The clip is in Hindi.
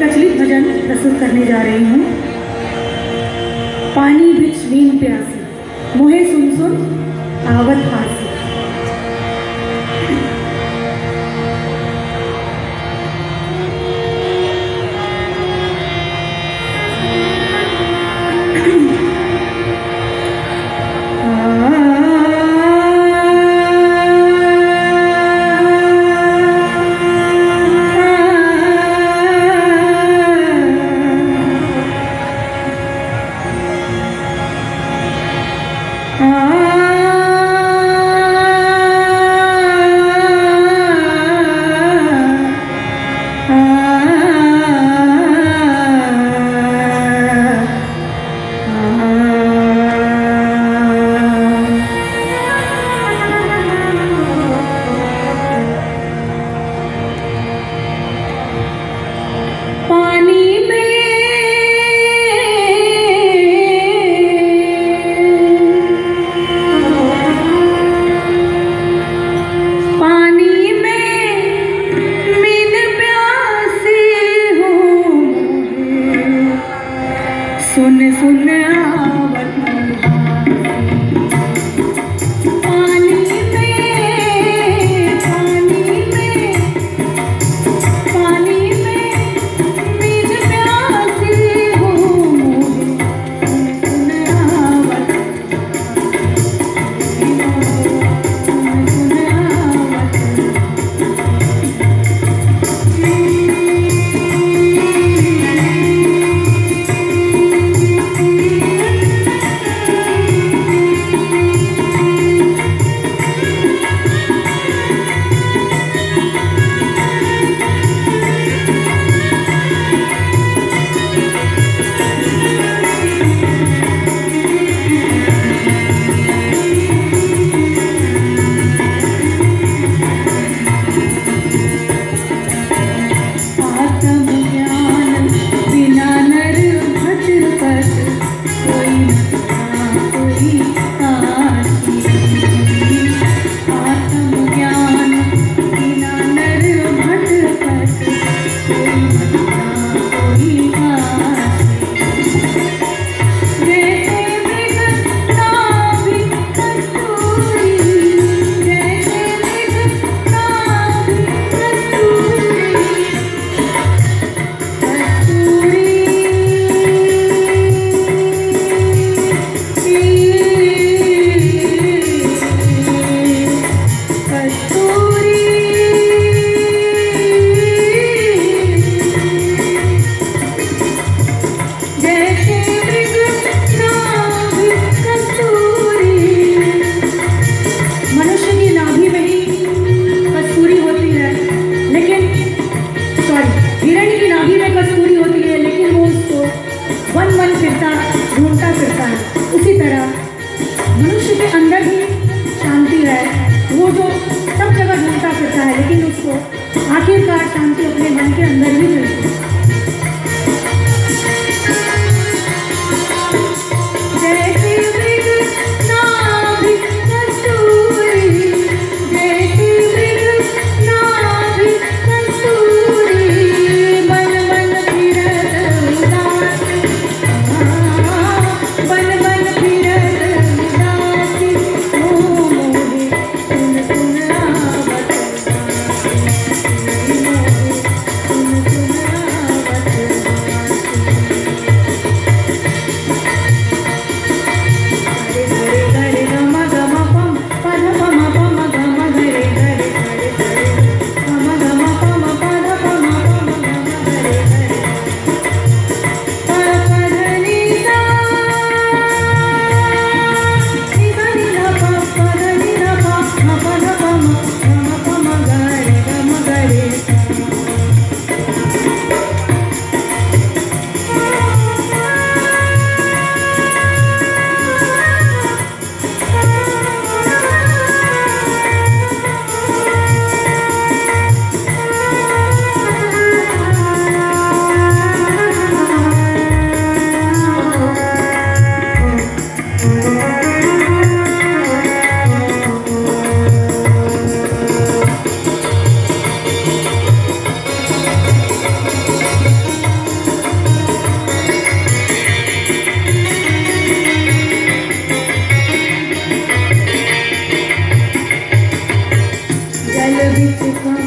प्रचलित भजन प्रस्तुत करने जा रही हूँ। पानी बिच नीम प्यासी, मुहे सुन सुन, आवत हासी। सुन सुन आवा। Thank you.